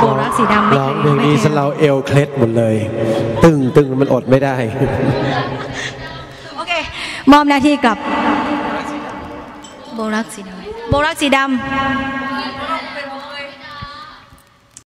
โบรักสีดำไม่ร้องเพลงนี้สเราเอลเคล็ดหมดเลย ตึงตึงมันอดไม่ได้ โอเค มอมหน้าที่กับ โบรักสีดำโบรักสีดำ